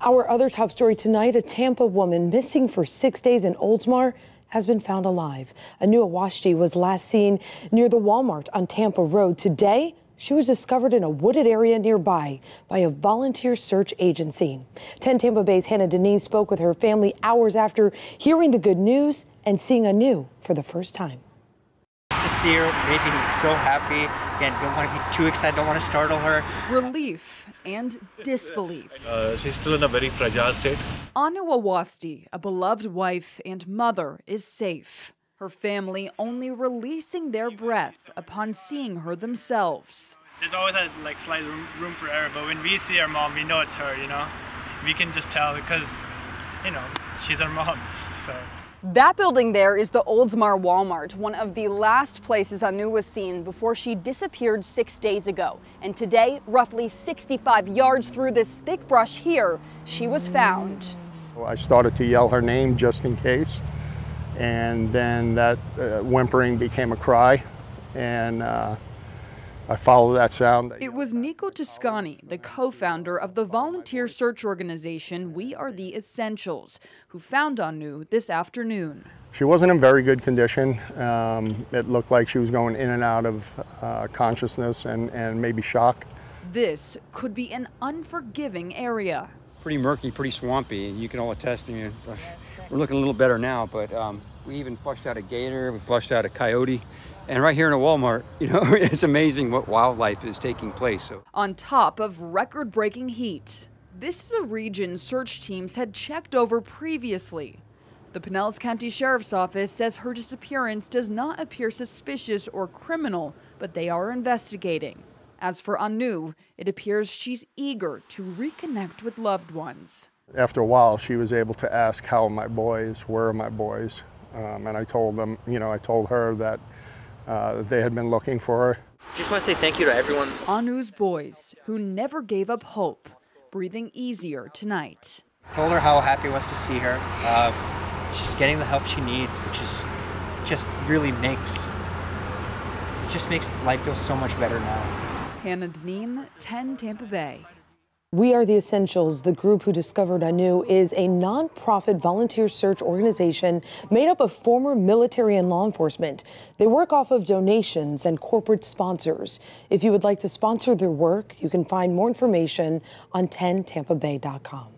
Our other top story tonight a Tampa woman missing for six days in Oldsmar has been found alive. Anu Awasthi was last seen near the Walmart on Tampa Road. Today, she was discovered in a wooded area nearby by a volunteer search agency. 10 Tampa Bay's Hannah Denise spoke with her family hours after hearing the good news and seeing Anu for the first time to see her made me so happy. Again, don't want to be too excited, don't want to startle her. Relief and disbelief. Uh, she's still in a very fragile state. Anu Awasthi, a beloved wife and mother, is safe. Her family only releasing their breath upon seeing her themselves. There's always a like slight room, room for error, but when we see our mom, we know it's her. You know, we can just tell because, you know, she's our mom. So. That building there is the Oldsmar Walmart, one of the last places Anu was seen before she disappeared six days ago. And today, roughly 65 yards through this thick brush here, she was found. I started to yell her name just in case, and then that uh, whimpering became a cry, and uh, I follow that sound. It was Nico Tusconi, the co-founder of the volunteer search organization We Are the Essentials, who found Anu this afternoon. She wasn't in very good condition. Um, it looked like she was going in and out of uh, consciousness and, and maybe shock. This could be an unforgiving area. Pretty murky, pretty swampy, and you can all attest. You we're looking a little better now, but um, we even flushed out a gator, we flushed out a coyote. And right here in a Walmart, you know, it's amazing what wildlife is taking place. So. On top of record breaking heat, this is a region search teams had checked over previously. The Pinellas County Sheriff's Office says her disappearance does not appear suspicious or criminal, but they are investigating. As for Anu, it appears she's eager to reconnect with loved ones. After a while, she was able to ask, how are my boys, where are my boys? Um, and I told them, you know, I told her that uh, they had been looking for. Just want to say thank you to everyone. Anu's boys, who never gave up hope, breathing easier tonight. Told her how happy I was to see her. Uh, she's getting the help she needs, which is just really makes it just makes life feel so much better now. Hannah Deneen, 10 Tampa Bay. We Are the Essentials, the group who discovered Anu, is a nonprofit volunteer search organization made up of former military and law enforcement. They work off of donations and corporate sponsors. If you would like to sponsor their work, you can find more information on 10tampabay.com.